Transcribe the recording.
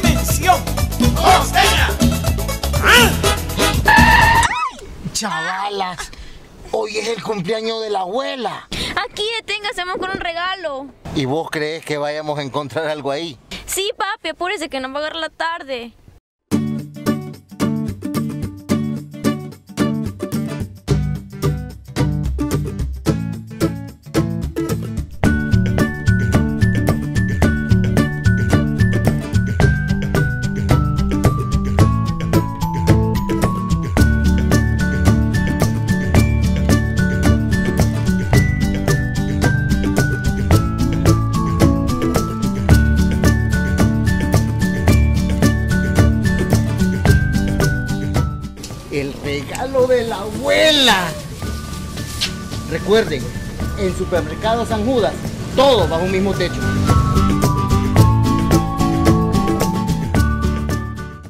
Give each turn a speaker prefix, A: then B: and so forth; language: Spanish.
A: dimensión. ¡Costeña!
B: Chavalas, hoy es el cumpleaños de la abuela.
C: Aquí detenga, hacemos con un regalo.
B: ¿Y vos crees que vayamos a encontrar algo ahí?
C: Sí, papi, apúrese que no va a agarrar la tarde.
B: El regalo de la abuela. Recuerden, en Supermercado San Judas, todo bajo un mismo techo.